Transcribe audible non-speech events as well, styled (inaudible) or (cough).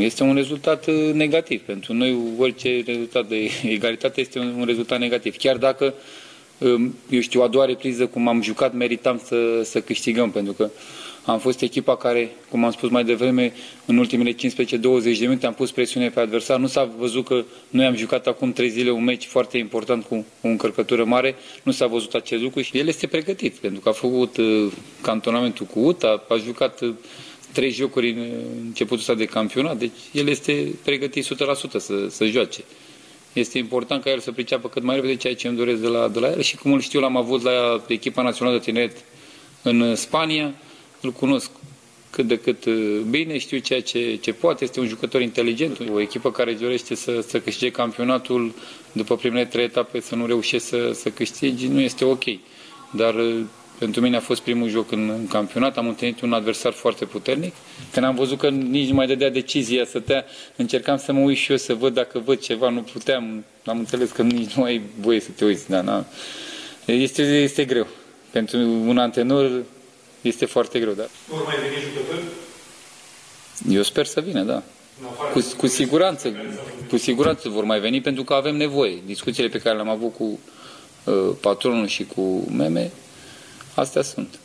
Este un rezultat uh, negativ. Pentru noi orice rezultat de (laughs) egalitate este un, un rezultat negativ. Chiar dacă, um, eu știu, a doua repriză cum am jucat, meritam să, să câștigăm, pentru că am fost echipa care, cum am spus mai devreme, în ultimele 15-20 de minute am pus presiune pe adversar. Nu s-a văzut că noi am jucat acum 3 zile un meci foarte important cu o încărcătură mare. Nu s-a văzut acest lucru și el este pregătit, pentru că a făcut uh, cantonamentul cu UTA, a jucat uh, trei jocuri în începutul ăsta de campionat, deci el este pregătit 100% să, să joace. Este important ca el să priceapă cât mai repede ceea ce îmi doresc de la, de la el și cum îl știu, l-am avut la echipa națională de tineret în Spania, îl cunosc cât de cât uh, bine, știu ceea ce, ce poate, este un jucător inteligent, o echipă care dorește să, să câștige campionatul după primele trei etape să nu reușește să, să câștige, nu este ok. Dar uh, pentru mine a fost primul joc în, în campionat, am întâlnit un adversar foarte puternic. Când am văzut că nici nu mai dădea decizia să te încercam să mă uit și eu să văd dacă văd ceva, nu puteam, am înțeles că nici nu ai voie să te uiți. Da, na. Este, este greu. Pentru un antrenor este foarte greu, da. Vor mai veni jucători? Eu sper să vină, da. Cu, cu siguranță, cu siguranță vor mai veni pentru că avem nevoie. Discuțiile pe care le-am avut cu uh, patronul și cu meme Astea sunt.